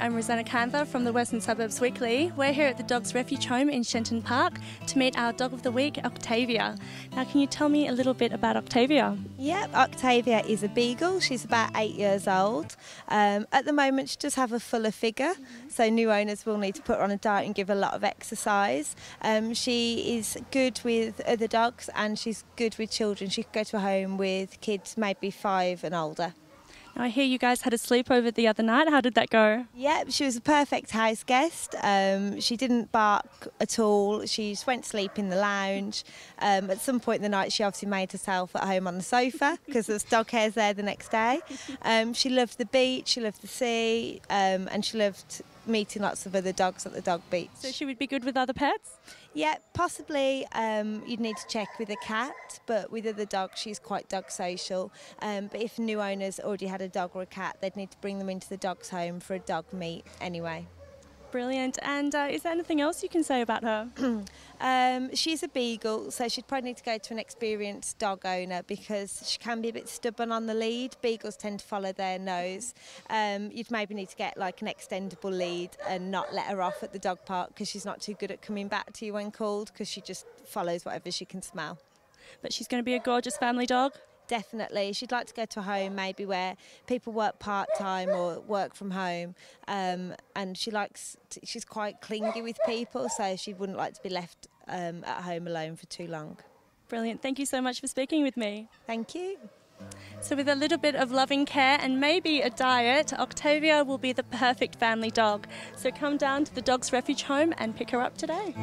I'm Rosanna Cantha from the Western Suburbs Weekly. We're here at the Dogs Refuge Home in Shenton Park to meet our dog of the week, Octavia. Now, can you tell me a little bit about Octavia? Yep, Octavia is a beagle. She's about eight years old. Um, at the moment, she does have a fuller figure, so new owners will need to put her on a diet and give her a lot of exercise. Um, she is good with other dogs and she's good with children. She could go to a home with kids maybe five and older. I hear you guys had a sleepover the other night. How did that go? Yep, she was a perfect house guest. Um, she didn't bark at all. She just went to sleep in the lounge. Um, at some point in the night, she obviously made herself at home on the sofa because there's dog hairs there the next day. Um, she loved the beach, she loved the sea, um, and she loved meeting lots of other dogs at the dog beach. So she would be good with other pets? Yeah, possibly um, you'd need to check with a cat, but with other dogs, she's quite dog social. Um, but if new owners already had a dog or a cat, they'd need to bring them into the dog's home for a dog meet anyway. Brilliant. And uh, is there anything else you can say about her? um, she's a beagle, so she'd probably need to go to an experienced dog owner because she can be a bit stubborn on the lead. Beagles tend to follow their nose. Um, you'd maybe need to get like an extendable lead and not let her off at the dog park because she's not too good at coming back to you when called because she just follows whatever she can smell. But she's going to be a gorgeous family dog definitely. She'd like to go to a home maybe where people work part time or work from home, um, and she likes. To, she's quite clingy with people, so she wouldn't like to be left um, at home alone for too long. Brilliant. Thank you so much for speaking with me. Thank you. So, with a little bit of loving care and maybe a diet, Octavia will be the perfect family dog. So, come down to the Dogs Refuge Home and pick her up today.